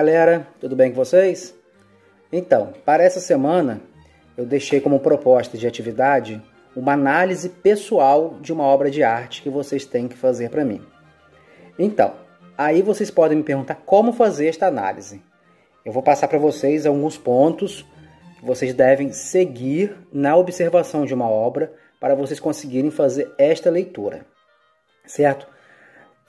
galera, tudo bem com vocês? Então, para essa semana eu deixei como proposta de atividade uma análise pessoal de uma obra de arte que vocês têm que fazer para mim. Então, aí vocês podem me perguntar como fazer esta análise. Eu vou passar para vocês alguns pontos que vocês devem seguir na observação de uma obra para vocês conseguirem fazer esta leitura. Certo?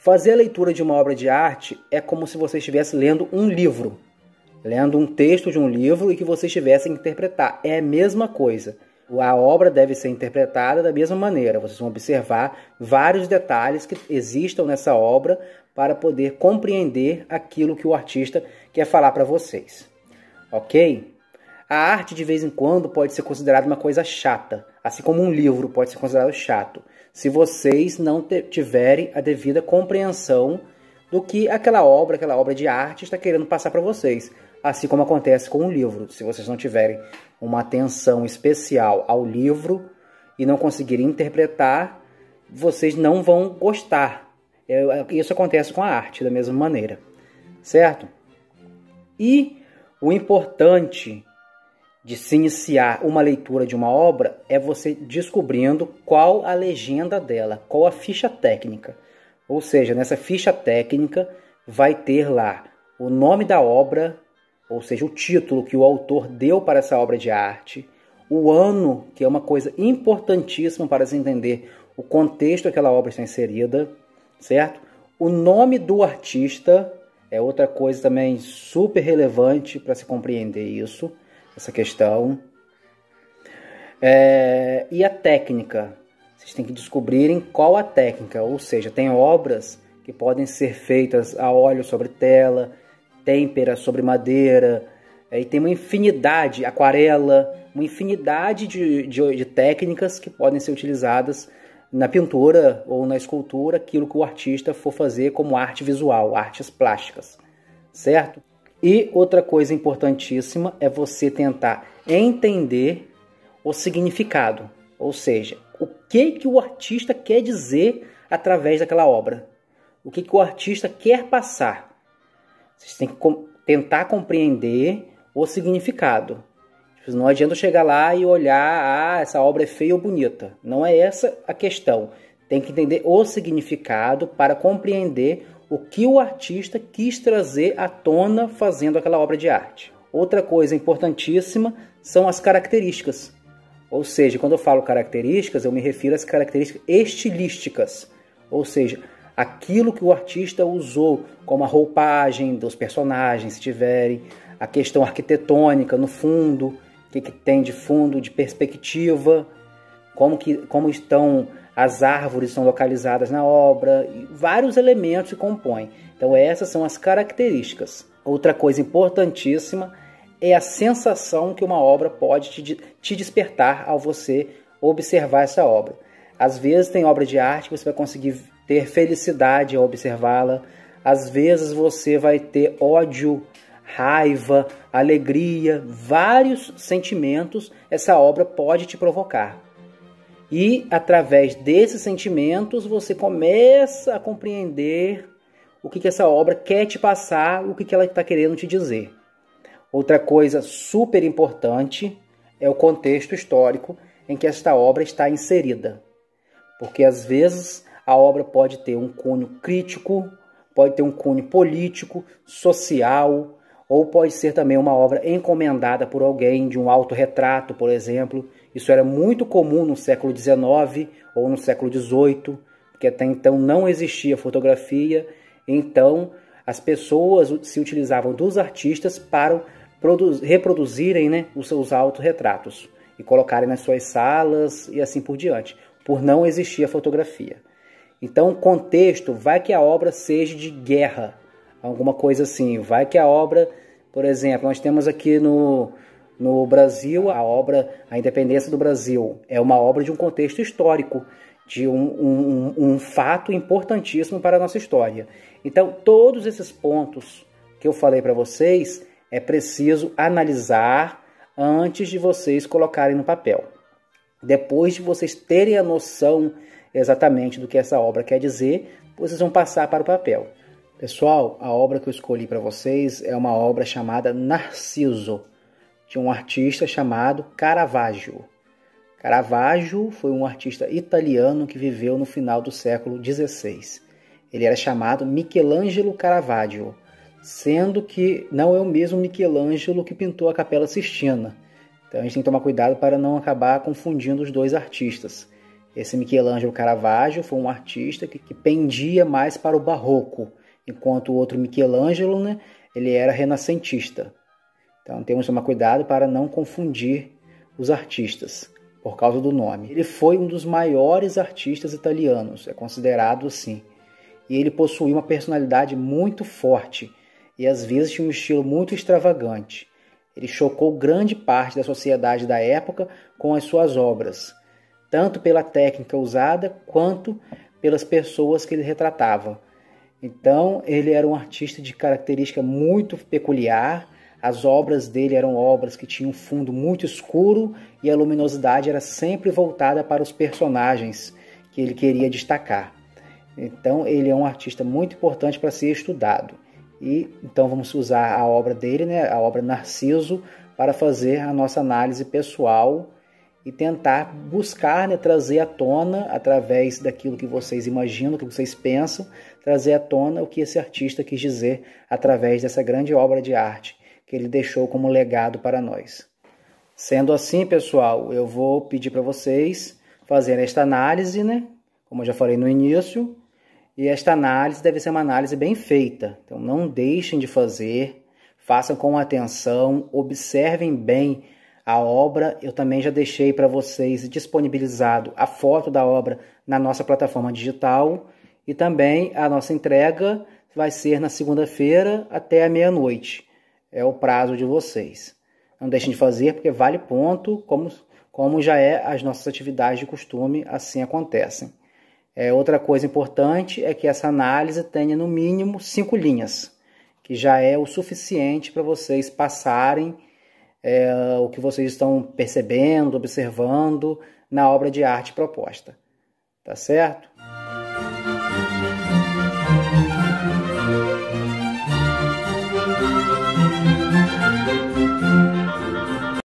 Fazer a leitura de uma obra de arte é como se você estivesse lendo um livro, lendo um texto de um livro e que você estivesse a interpretar. É a mesma coisa. A obra deve ser interpretada da mesma maneira. Vocês vão observar vários detalhes que existam nessa obra para poder compreender aquilo que o artista quer falar para vocês. Ok? A arte, de vez em quando, pode ser considerada uma coisa chata, assim como um livro pode ser considerado chato se vocês não tiverem a devida compreensão do que aquela obra, aquela obra de arte está querendo passar para vocês. Assim como acontece com o livro. Se vocês não tiverem uma atenção especial ao livro e não conseguirem interpretar, vocês não vão gostar. É, isso acontece com a arte da mesma maneira, certo? E o importante de se iniciar uma leitura de uma obra é você descobrindo qual a legenda dela, qual a ficha técnica. Ou seja, nessa ficha técnica vai ter lá o nome da obra, ou seja, o título que o autor deu para essa obra de arte, o ano, que é uma coisa importantíssima para se entender o contexto que aquela obra está inserida, certo? O nome do artista é outra coisa também super relevante para se compreender isso essa questão. É, e a técnica. Vocês têm que descobrirem qual a técnica, ou seja, tem obras que podem ser feitas a óleo sobre tela, têmpera sobre madeira, é, e tem uma infinidade, aquarela, uma infinidade de, de, de técnicas que podem ser utilizadas na pintura ou na escultura, aquilo que o artista for fazer como arte visual, artes plásticas, certo? E outra coisa importantíssima é você tentar entender o significado, ou seja, o que que o artista quer dizer através daquela obra, o que que o artista quer passar. Vocês têm que tentar compreender o significado. Não adianta chegar lá e olhar, ah, essa obra é feia ou bonita. Não é essa a questão. Tem que entender o significado para compreender o que o artista quis trazer à tona fazendo aquela obra de arte. Outra coisa importantíssima são as características. Ou seja, quando eu falo características, eu me refiro às características estilísticas. Ou seja, aquilo que o artista usou, como a roupagem dos personagens, se tiverem, a questão arquitetônica no fundo, o que, que tem de fundo, de perspectiva, como, que, como estão as árvores são localizadas na obra, vários elementos se compõem. Então, essas são as características. Outra coisa importantíssima é a sensação que uma obra pode te, te despertar ao você observar essa obra. Às vezes, tem obra de arte que você vai conseguir ter felicidade ao observá-la, às vezes, você vai ter ódio, raiva, alegria, vários sentimentos essa obra pode te provocar. E através desses sentimentos você começa a compreender o que, que essa obra quer te passar, o que, que ela está querendo te dizer. Outra coisa super importante é o contexto histórico em que esta obra está inserida. Porque às vezes a obra pode ter um cunho crítico, pode ter um cunho político, social, ou pode ser também uma obra encomendada por alguém de um autorretrato, por exemplo, isso era muito comum no século XIX ou no século XVIII, porque até então não existia fotografia, então as pessoas se utilizavam dos artistas para reproduzirem né, os seus autorretratos e colocarem nas suas salas e assim por diante, por não existir a fotografia. Então, o contexto vai que a obra seja de guerra, alguma coisa assim, vai que a obra, por exemplo, nós temos aqui no, no Brasil, a obra A Independência do Brasil é uma obra de um contexto histórico, de um, um, um fato importantíssimo para a nossa história. Então, todos esses pontos que eu falei para vocês é preciso analisar antes de vocês colocarem no papel. Depois de vocês terem a noção exatamente do que essa obra quer dizer, vocês vão passar para o papel. Pessoal, a obra que eu escolhi para vocês é uma obra chamada Narciso, de um artista chamado Caravaggio. Caravaggio foi um artista italiano que viveu no final do século XVI. Ele era chamado Michelangelo Caravaggio, sendo que não é o mesmo Michelangelo que pintou a Capela Sistina. Então a gente tem que tomar cuidado para não acabar confundindo os dois artistas. Esse Michelangelo Caravaggio foi um artista que, que pendia mais para o barroco, enquanto o outro Michelangelo, né, ele era renascentista. Então temos que tomar cuidado para não confundir os artistas por causa do nome. Ele foi um dos maiores artistas italianos, é considerado assim. E ele possuía uma personalidade muito forte e às vezes tinha um estilo muito extravagante. Ele chocou grande parte da sociedade da época com as suas obras, tanto pela técnica usada quanto pelas pessoas que ele retratava. Então, ele era um artista de característica muito peculiar. As obras dele eram obras que tinham um fundo muito escuro e a luminosidade era sempre voltada para os personagens que ele queria destacar. Então, ele é um artista muito importante para ser estudado. E então vamos usar a obra dele, né, a obra Narciso, para fazer a nossa análise pessoal e tentar buscar, né, trazer à tona, através daquilo que vocês imaginam, que vocês pensam, trazer à tona o que esse artista quis dizer através dessa grande obra de arte que ele deixou como legado para nós. Sendo assim, pessoal, eu vou pedir para vocês fazerem esta análise, né? Como eu já falei no início, e esta análise deve ser uma análise bem feita. Então não deixem de fazer, façam com atenção, observem bem a obra. Eu também já deixei para vocês disponibilizado a foto da obra na nossa plataforma digital e também a nossa entrega vai ser na segunda-feira até a meia-noite. É o prazo de vocês. Não deixem de fazer porque vale ponto, como, como já é as nossas atividades de costume, assim acontecem. É, outra coisa importante é que essa análise tenha no mínimo cinco linhas, que já é o suficiente para vocês passarem é, o que vocês estão percebendo, observando na obra de arte proposta. Tá certo?